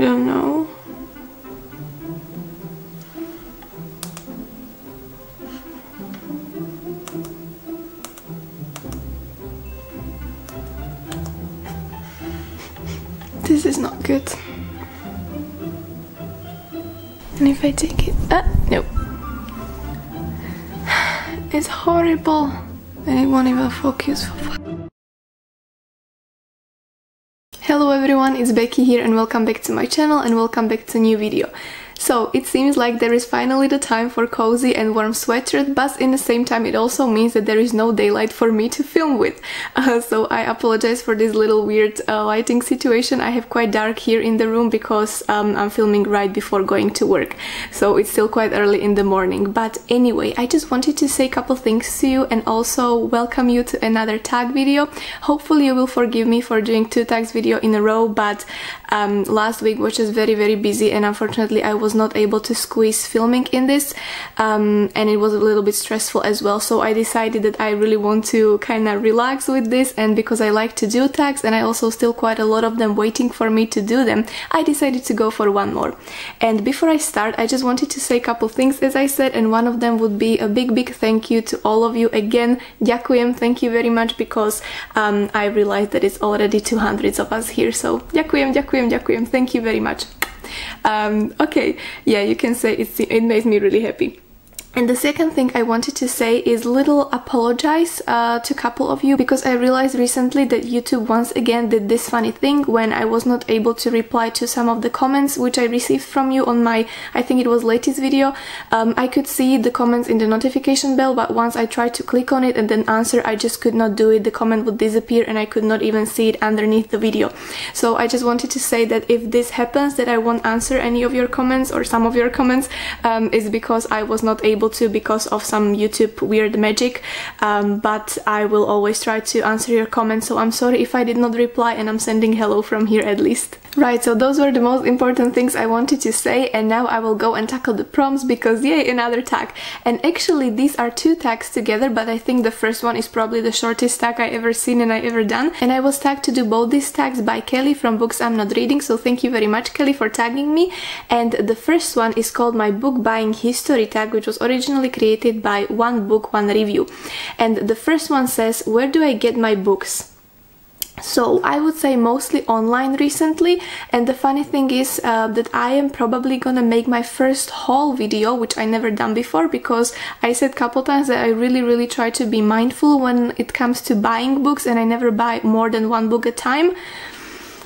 I don't know. This is not good. And if I take it, uh, no. It's horrible. And it won't even focus. Hello everyone, it's Becky here and welcome back to my channel and welcome back to a new video. So it seems like there is finally the time for cozy and warm sweatshirt, but in the same time it also means that there is no daylight for me to film with. Uh, so I apologize for this little weird uh, lighting situation. I have quite dark here in the room because um, I'm filming right before going to work. So it's still quite early in the morning. But anyway, I just wanted to say a couple things to you and also welcome you to another tag video. Hopefully you will forgive me for doing two tags video in a row, but um, last week was just very very busy and unfortunately I was was not able to squeeze filming in this um, and it was a little bit stressful as well. So I decided that I really want to kind of relax with this and because I like to do tags and I also still quite a lot of them waiting for me to do them I decided to go for one more. And before I start I just wanted to say a couple things as I said and one of them would be a big big thank you to all of you. Again ďakujem thank you very much because um, I realized that it's already 200 of us here. So ďakujem ďakujem ďakujem thank you very much um, okay, yeah, you can say it makes me really happy. And the second thing I wanted to say is little apologize uh, to a couple of you because I realized recently that YouTube once again did this funny thing when I was not able to reply to some of the comments which I received from you on my, I think it was latest video. Um, I could see the comments in the notification bell but once I tried to click on it and then answer I just could not do it. The comment would disappear and I could not even see it underneath the video. So I just wanted to say that if this happens that I won't answer any of your comments or some of your comments um, is because I was not able able to because of some YouTube weird magic um, but I will always try to answer your comments so I'm sorry if I did not reply and I'm sending hello from here at least. Right, so those were the most important things I wanted to say and now I will go and tackle the prompts because yay, another tag. And actually these are two tags together but I think the first one is probably the shortest tag I ever seen and I ever done. And I was tagged to do both these tags by Kelly from Books I'm Not Reading so thank you very much Kelly for tagging me. And the first one is called my book buying history tag which was originally created by One Book One Review. And the first one says where do I get my books? So I would say mostly online recently and the funny thing is uh, that I am probably gonna make my first haul video which I never done before because I said couple times that I really really try to be mindful when it comes to buying books and I never buy more than one book at a time.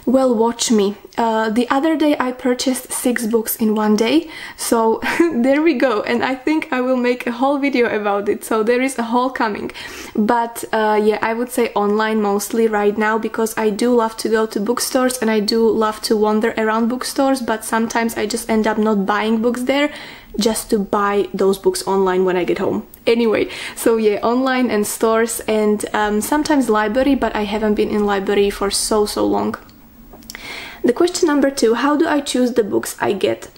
Well, watch me. Uh, the other day I purchased six books in one day, so there we go. And I think I will make a whole video about it, so there is a haul coming. But uh, yeah, I would say online mostly right now because I do love to go to bookstores and I do love to wander around bookstores, but sometimes I just end up not buying books there just to buy those books online when I get home. Anyway, so yeah, online and stores and um, sometimes library, but I haven't been in library for so so long. The question number two, how do I choose the books I get?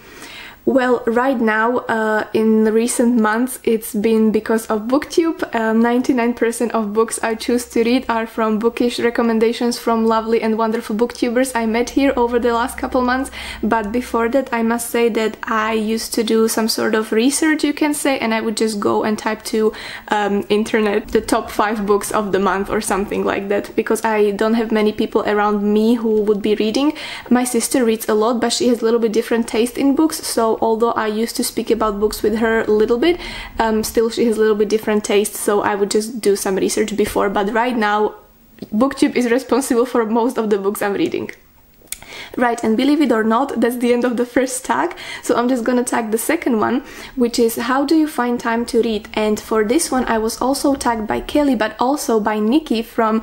Well, right now, uh, in recent months, it's been because of BookTube. 99% uh, of books I choose to read are from bookish recommendations from lovely and wonderful booktubers I met here over the last couple months. But before that, I must say that I used to do some sort of research, you can say, and I would just go and type to um, internet the top five books of the month or something like that because I don't have many people around me who would be reading. My sister reads a lot, but she has a little bit different taste in books, so although I used to speak about books with her a little bit, um, still she has a little bit different taste, so I would just do some research before. But right now, BookTube is responsible for most of the books I'm reading. Right, and believe it or not, that's the end of the first tag. So I'm just gonna tag the second one, which is how do you find time to read? And for this one, I was also tagged by Kelly, but also by Nikki from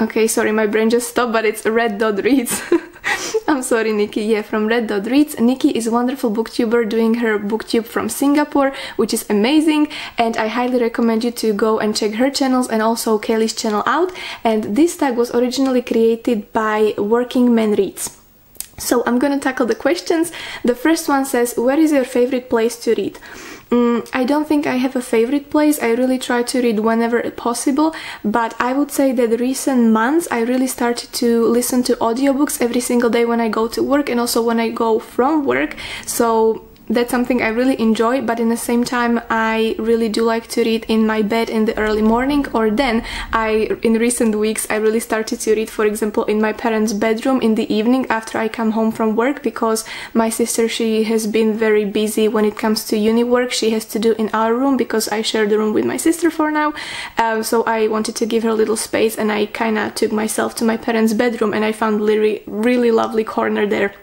Okay, sorry, my brain just stopped, but it's Red Dot Reads. I'm sorry, Nikki. Yeah, from Red Dot Reads. Nikki is a wonderful booktuber doing her booktube from Singapore, which is amazing. And I highly recommend you to go and check her channels and also Kelly's channel out. And this tag was originally created by Working Man Reads. So I'm gonna tackle the questions. The first one says, where is your favorite place to read? Mm, I don't think I have a favorite place. I really try to read whenever possible, but I would say that recent months I really started to listen to audiobooks every single day when I go to work and also when I go from work. So that's something I really enjoy, but in the same time, I really do like to read in my bed in the early morning, or then I, in recent weeks, I really started to read, for example, in my parents' bedroom in the evening after I come home from work, because my sister, she has been very busy when it comes to uni work. She has to do in our room because I share the room with my sister for now. Um, so I wanted to give her a little space and I kind of took myself to my parents' bedroom and I found really, really lovely corner there.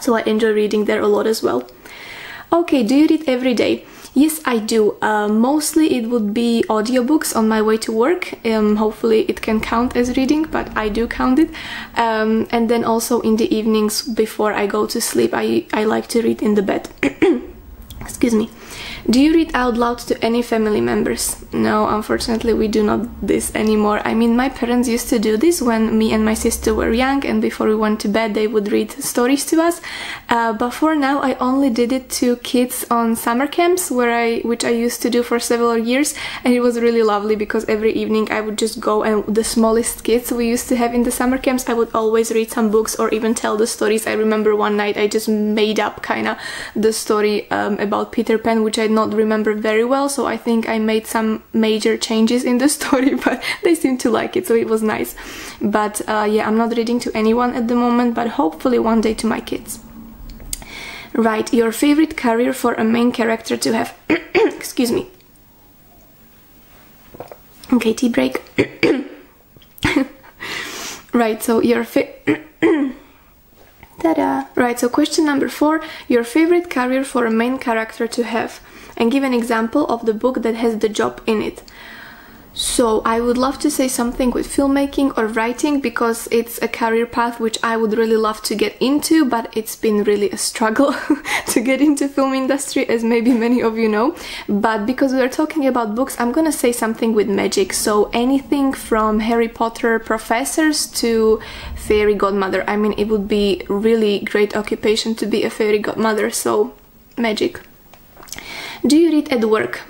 So I enjoy reading there a lot as well. Okay, do you read every day? Yes, I do. Uh, mostly it would be audiobooks on my way to work. Um, hopefully it can count as reading, but I do count it. Um, and then also in the evenings before I go to sleep, I, I like to read in the bed. Excuse me. Do you read out loud to any family members? No, unfortunately, we do not this anymore. I mean, my parents used to do this when me and my sister were young, and before we went to bed, they would read stories to us. Uh, but for now, I only did it to kids on summer camps, where I, which I used to do for several years, and it was really lovely because every evening I would just go and the smallest kids we used to have in the summer camps, I would always read some books or even tell the stories. I remember one night I just made up kind of the story um, about Peter Pan, which I not remember very well, so I think I made some major changes in the story, but they seemed to like it, so it was nice. But uh, yeah, I'm not reading to anyone at the moment, but hopefully one day to my kids. Right, your favorite career for a main character to have. Excuse me. Okay, tea break. right, so your fa- Ta-da! Right, so question number four, your favorite career for a main character to have and give an example of the book that has the job in it. So I would love to say something with filmmaking or writing because it's a career path which I would really love to get into, but it's been really a struggle to get into film industry as maybe many of you know. But because we are talking about books, I'm gonna say something with magic. So anything from Harry Potter professors to fairy godmother. I mean, it would be really great occupation to be a fairy godmother. So magic. Do you read at work?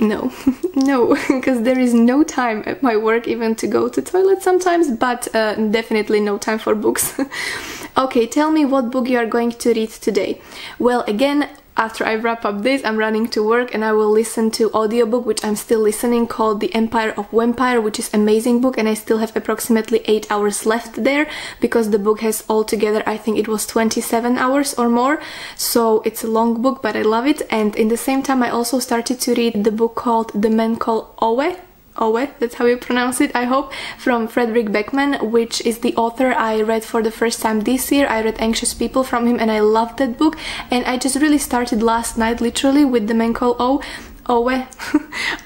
No, no, because there is no time at my work even to go to toilet sometimes, but uh, definitely no time for books. okay, tell me what book you are going to read today. Well, again, after I wrap up this, I'm running to work and I will listen to audiobook which I'm still listening called The Empire of Vampire, which is amazing book and I still have approximately 8 hours left there because the book has altogether I think it was 27 hours or more. So it's a long book but I love it and in the same time I also started to read the book called The Man Called Owe Owe, that's how you pronounce it, I hope, from Fredrik Backman, which is the author I read for the first time this year. I read Anxious People from him and I loved that book. And I just really started last night, literally, with The Man Called O. Owe,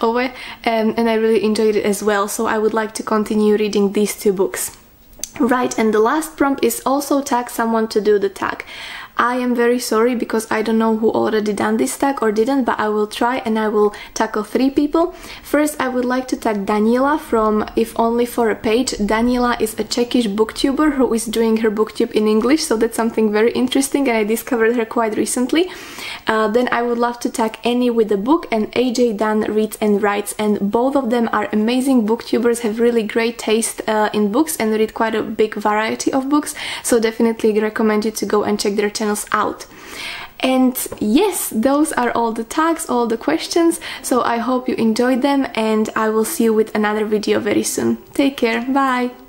Owe, and, um, and I really enjoyed it as well. So I would like to continue reading these two books. Right, and the last prompt is also tag someone to do the tag. I am very sorry because I don't know who already done this tag or didn't, but I will try and I will tackle three people. First, I would like to tag Daniela from If Only for a Page. Daniela is a Czechish booktuber who is doing her booktube in English, so that's something very interesting and I discovered her quite recently. Uh, then I would love to tag Annie with a book and AJ Dan reads and writes and both of them are amazing booktubers, have really great taste uh, in books and read quite a big variety of books, so definitely recommend you to go and check their channel out. And yes, those are all the tags, all the questions. So I hope you enjoyed them and I will see you with another video very soon. Take care, bye!